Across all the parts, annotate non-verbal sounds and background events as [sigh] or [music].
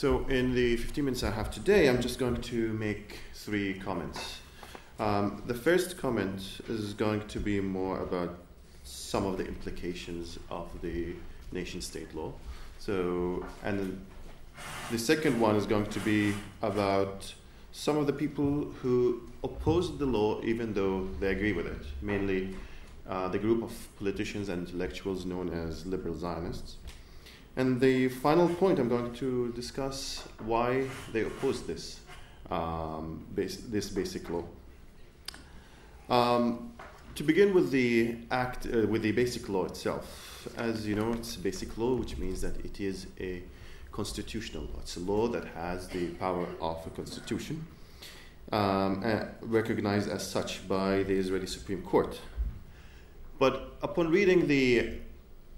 So, in the 15 minutes I have today, I'm just going to make three comments. Um, the first comment is going to be more about some of the implications of the nation state law. So, and the second one is going to be about some of the people who oppose the law even though they agree with it, mainly uh, the group of politicians and intellectuals known as liberal Zionists. And the final point, I'm going to discuss why they oppose this, um, base, this basic law. Um, to begin with the act, uh, with the basic law itself, as you know, it's a basic law, which means that it is a constitutional law. It's a law that has the power of a constitution, um, uh, recognized as such by the Israeli Supreme Court. But upon reading the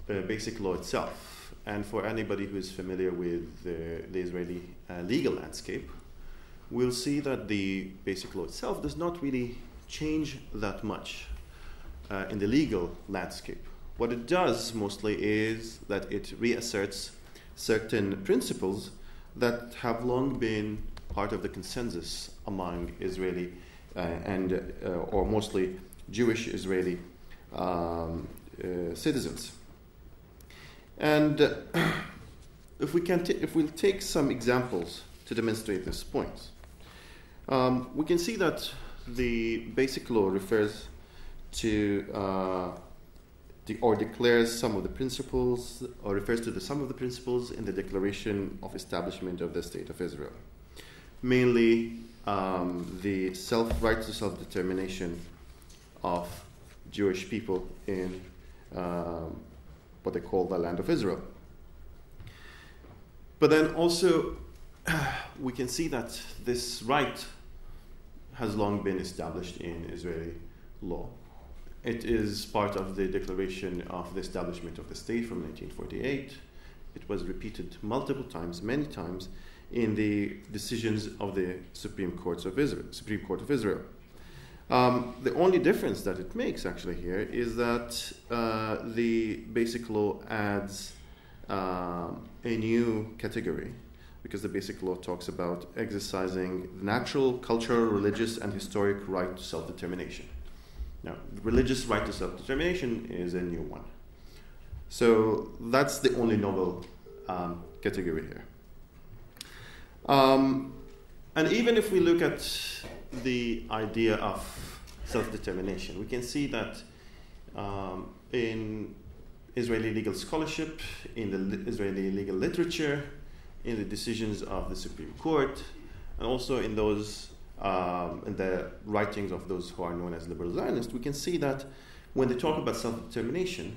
uh, basic law itself, and for anybody who is familiar with uh, the Israeli uh, legal landscape, we'll see that the basic law itself does not really change that much uh, in the legal landscape. What it does mostly is that it reasserts certain principles that have long been part of the consensus among Israeli uh, and uh, or mostly Jewish Israeli um, uh, citizens. And uh, [clears throat] if we can, if we'll take some examples to demonstrate this point, um, we can see that the basic law refers to uh, or declares some of the principles or refers to the, some of the principles in the Declaration of Establishment of the State of Israel, mainly um, the self right to self determination of Jewish people in um, what they call the land of Israel. But then also, [sighs] we can see that this right has long been established in Israeli law. It is part of the Declaration of the Establishment of the State from 1948. It was repeated multiple times, many times, in the decisions of the Supreme Courts of Israel, Supreme Court of Israel. Um, the only difference that it makes actually here is that uh, the basic law adds um, a new category because the basic law talks about exercising the natural, cultural, religious, and historic right to self determination. Now, religious right to self determination is a new one. So that's the only novel um, category here. Um, and even if we look at the idea of self determination, we can see that um, in Israeli legal scholarship, in the Israeli legal literature, in the decisions of the Supreme Court, and also in those um, in the writings of those who are known as liberal Zionists, we can see that when they talk about self determination,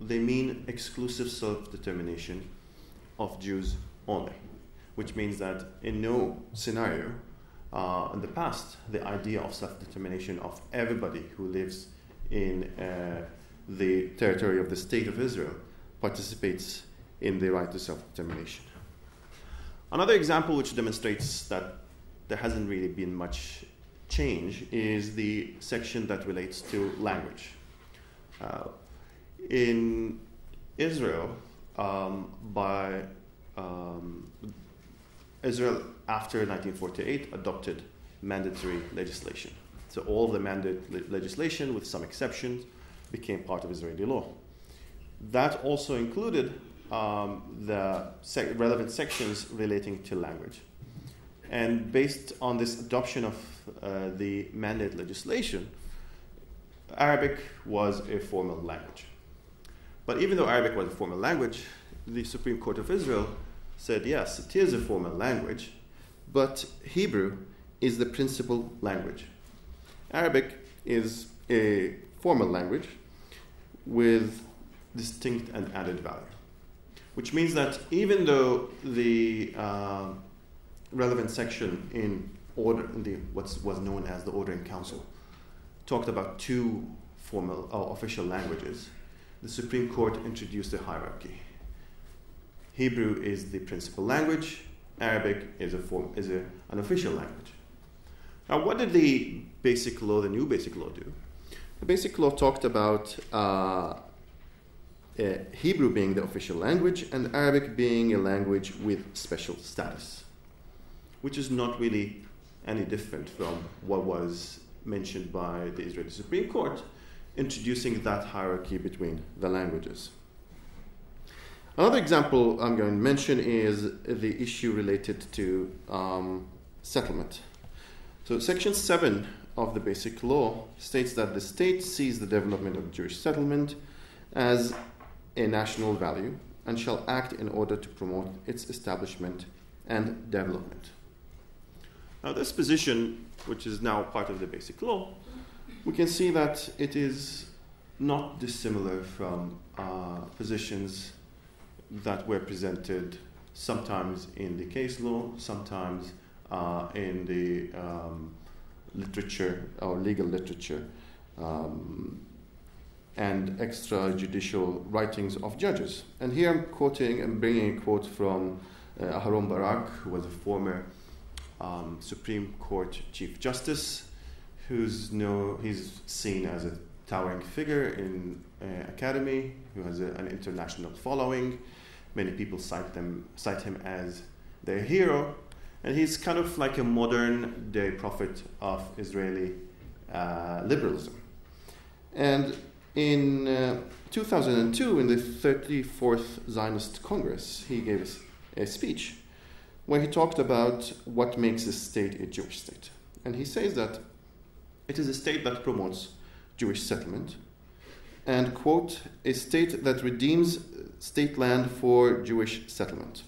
they mean exclusive self determination of Jews only, which means that in no scenario uh, in the past, the idea of self determination of everybody who lives in uh, the territory of the State of Israel participates in the right to self determination. Another example which demonstrates that there hasn't really been much change is the section that relates to language. Uh, in Israel, um, by um, Israel after 1948 adopted mandatory legislation. So all of the mandate legislation, with some exceptions, became part of Israeli law. That also included um, the sec- relevant sections relating to language. And based on this adoption of uh, the mandate legislation, Arabic was a formal language. But even though Arabic was a formal language, the Supreme Court of Israel said yes, it is a formal language, but Hebrew is the principal language. Arabic is a formal language with distinct and added value which means that even though the uh, relevant section in order in the what was known as the Order in Council talked about two formal or uh, official languages, the Supreme Court introduced a hierarchy. Hebrew is the principal language. Arabic is a form is a, an official language. Now, what did the basic law, the new basic law, do? The basic law talked about uh, uh, Hebrew being the official language and Arabic being a language with special status, which is not really any different from what was mentioned by the Israeli Supreme Court, introducing that hierarchy between the languages. Another example I'm going to mention is the issue related to um, settlement. So, Section 7 of the Basic Law states that the state sees the development of Jewish settlement as a national value and shall act in order to promote its establishment and development. Now, this position, which is now part of the Basic Law, we can see that it is not dissimilar from uh, positions that were presented sometimes in the case law, sometimes uh, in the um, literature or legal literature, um, and extrajudicial writings of judges. And here I'm quoting and bringing a quote from uh, Aharon Barak, who was a former um, Supreme Court Chief Justice, who's no, he's seen as a towering figure in uh, academy, who has a, an international following. Many people cite them cite him as their hero, and he's kind of like a modern day prophet of Israeli uh, liberalism. And in uh, 2002, in the 34th Zionist Congress, he gave a speech where he talked about what makes a state a Jewish state. And he says that it is a state that promotes Jewish settlement and, quote, a state that redeems state land for Jewish settlement.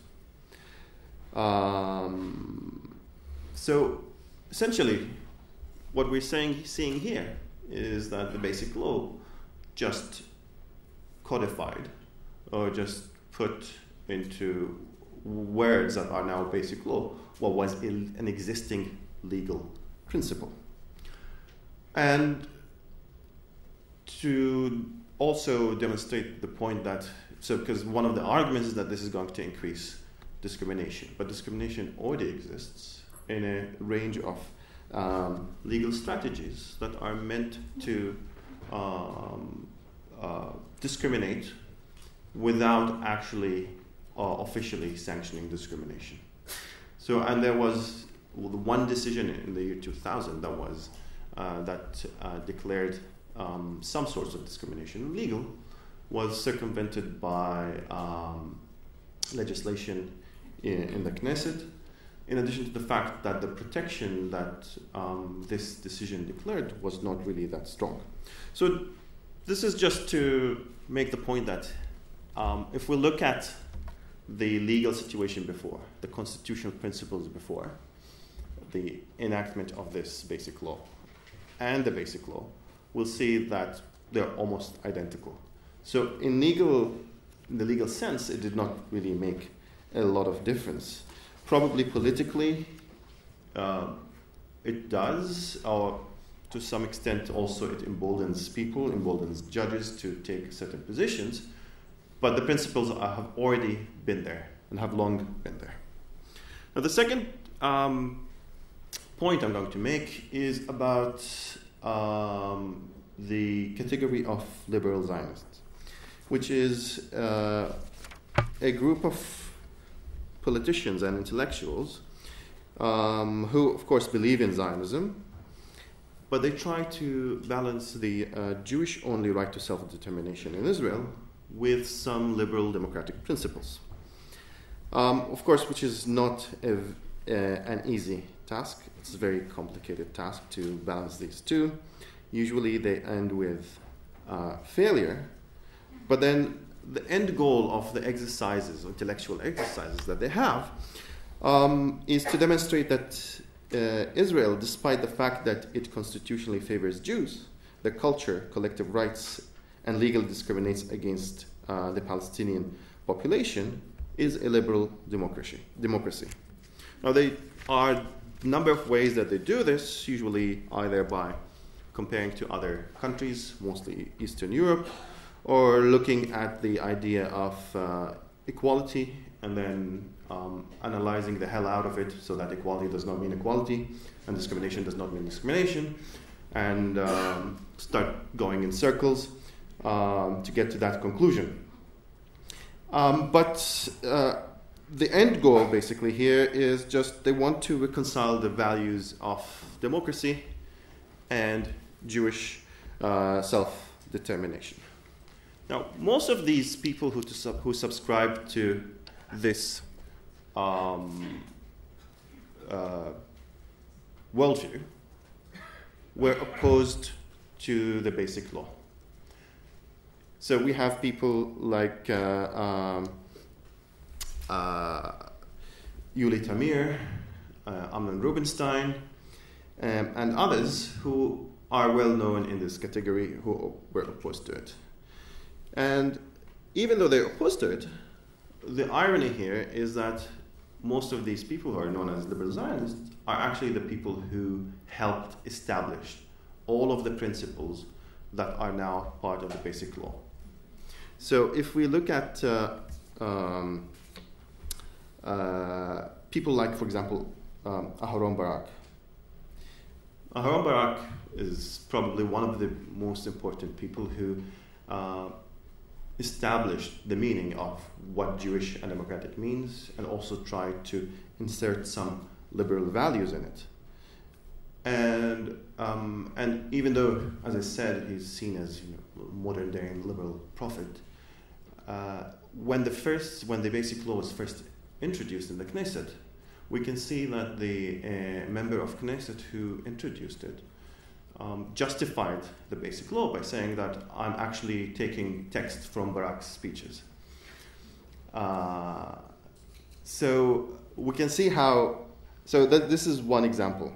Um, so essentially, what we're saying, seeing here is that the basic law just codified or just put into words that are now basic law what was an existing legal principle. And to also demonstrate the point that, so because one of the arguments is that this is going to increase discrimination, but discrimination already exists in a range of um, legal strategies that are meant to um, uh, discriminate without actually uh, officially sanctioning discrimination. So, and there was one decision in the year 2000 that was uh, that uh, declared um, some sorts of discrimination legal was circumvented by um, legislation in, in, the Knesset. In addition to the fact that the protection that um, this decision declared was not really that strong. So, this is just to make the point that um, if we look at the legal situation before, the constitutional principles before, the enactment of this basic law, and the basic law, we'll see that they're almost identical. So, in legal, in the legal sense, it did not really make a lot of difference. Probably politically, uh, it does, or to some extent also it emboldens people, emboldens judges to take certain positions, but the principles have already been there and have long been there. Now, the second um, point I'm going to make is about um, the category of liberal Zionists, which is uh, a group of politicians and intellectuals um, who, of course, believe in Zionism, but they try to balance the uh, Jewish only right to self determination in Israel with some liberal democratic principles. Um, of course, which is not a, an easy task. It's a very complicated task to balance these two. Usually they end with uh, failure, but then the end goal of the exercises, intellectual exercises that they have, um, is to demonstrate that uh, Israel, despite the fact that it constitutionally favors Jews, the culture, collective rights, and legally discriminates against uh, the Palestinian population, is a liberal democracy. democracy. Now, there are a number of ways that they do this, usually either by comparing to other countries, mostly Eastern Europe, or looking at the idea of uh, equality and then um, analyzing the hell out of it so that equality does not mean equality and discrimination does not mean discrimination, and um, start going in circles um, to get to that conclusion. Um, but uh, the end goal, basically, here is just they want to reconcile the values of democracy and Jewish uh, self determination. Now, most of these people who, sub- who subscribe to this um, uh, worldview were opposed to the basic law. So we have people like uh, um, Yuli Tamir, uh, Amnon Rubinstein, um, and others who are well known in this category who were opposed to it. And even though they're opposed to it, the irony here is that most of these people who are known as liberal Zionists are actually the people who helped establish all of the principles that are now part of the basic law. So if we look at uh, um, uh, people like, for example, um, Aharon Barak. Aharon Barak is probably one of the most important people who uh, established the meaning of what Jewish and democratic means and also tried to insert some liberal values in it. And, um, and even though, as I said, he's seen as you know, modern day liberal prophet, uh, when the first, when the basic law was first introduced in the Knesset, we can see that the uh, member of Knesset who introduced it um, justified the basic law by saying that I'm actually taking text from Barak's speeches. Uh, so we can see how, so that this is one example.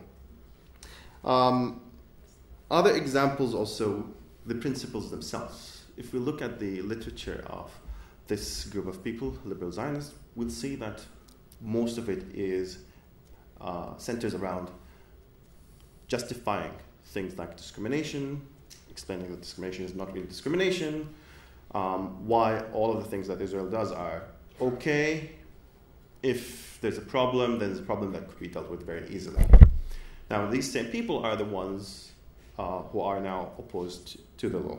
Um, other examples also, the principles themselves. If we look at the literature of this group of people, liberal Zionists, we'll see that most of it is uh, centers around justifying things like discrimination, explaining that discrimination is not really discrimination, um, why all of the things that Israel does are okay. If there's a problem, then there's a problem that could be dealt with very easily. Now, these same people are the ones uh, who are now opposed to the law,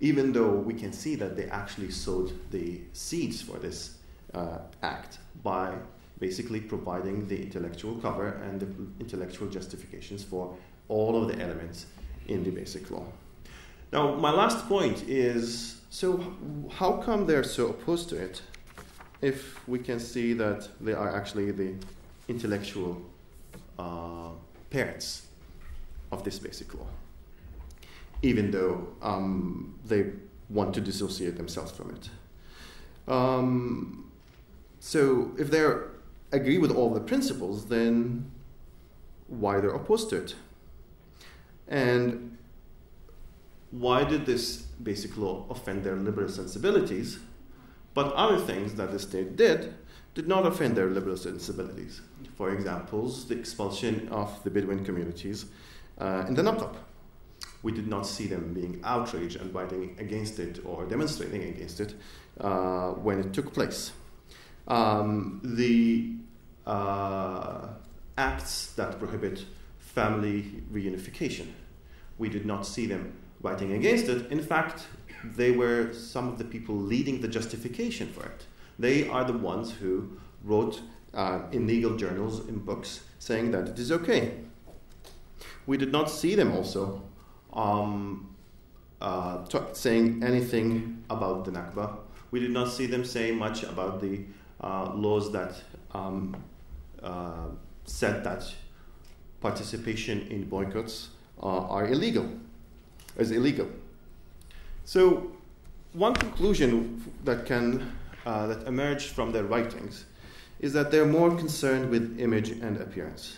even though we can see that they actually sowed the seeds for this uh, act by basically providing the intellectual cover and the intellectual justifications for all of the elements in the basic law. Now, my last point is so, how come they're so opposed to it if we can see that they are actually the intellectual uh, parents of this basic law, even though um, they want to dissociate themselves from it? Um, so if they agree with all the principles, then why they're opposed to it? And why did this basic law offend their liberal sensibilities? But other things that the state did did not offend their liberal sensibilities. For example, the expulsion of the Bedouin communities uh, in the Naqab. We did not see them being outraged and fighting against it or demonstrating against it uh, when it took place. Um, the uh, acts that prohibit family reunification, we did not see them writing against it. In fact, they were some of the people leading the justification for it. They are the ones who wrote uh, in legal journals, in books, saying that it is okay. We did not see them also um, uh, saying anything about the Nakba. We did not see them say much about the uh, laws that um, uh, said that participation in boycotts uh, are illegal, is illegal. So, one conclusion that can uh, that emerged from their writings is that they're more concerned with image and appearance.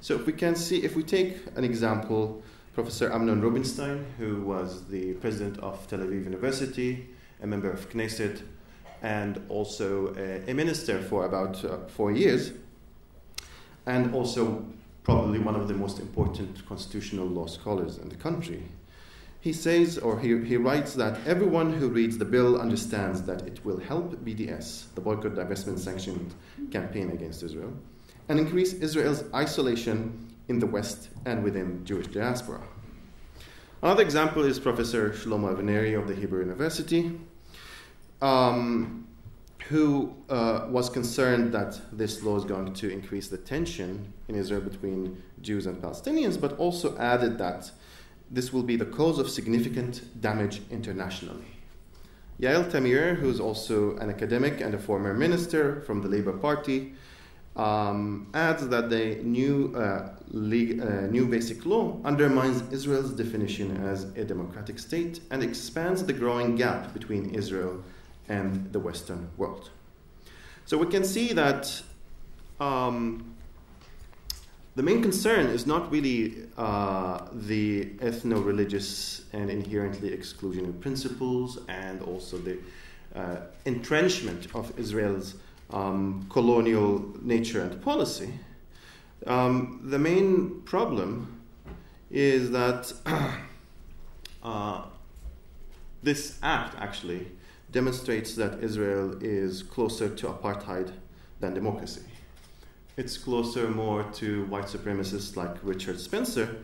So, if we can see, if we take an example, Professor Amnon Rubinstein, who was the president of Tel Aviv University, a member of Knesset, and also a, a minister for about uh, four years, and also probably one of the most important constitutional law scholars in the country. He says, or he, he writes, that everyone who reads the bill understands that it will help BDS, the Boycott, Divestment, Sanctioned campaign against Israel, and increase Israel's isolation in the West and within Jewish diaspora. Another example is Professor Shlomo Avineri of the Hebrew University. Um, who uh, was concerned that this law is going to increase the tension in Israel between Jews and Palestinians, but also added that this will be the cause of significant damage internationally. Yael Tamir, who's also an academic and a former minister from the Labour Party, um, adds that the new, uh, league, uh, new basic law undermines Israel's definition as a democratic state and expands the growing gap between Israel and the Western world. So we can see that um, the main concern is not really uh, the ethno religious and inherently exclusionary principles and also the uh, entrenchment of Israel's um, colonial nature and policy. Um, the main problem is that [clears throat] uh, this act actually demonstrates that Israel is closer to apartheid than democracy. It's closer more to white supremacists like Richard Spencer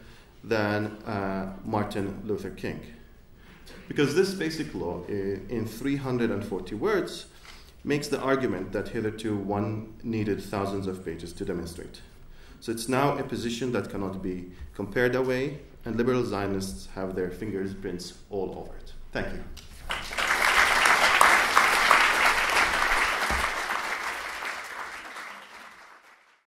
than uh, Martin Luther King. Because this basic law, in 340 words, makes the argument that hitherto one needed thousands of pages to demonstrate. So it's now a position that cannot be compared away, and liberal Zionists have their fingerprints all over it. Thank you.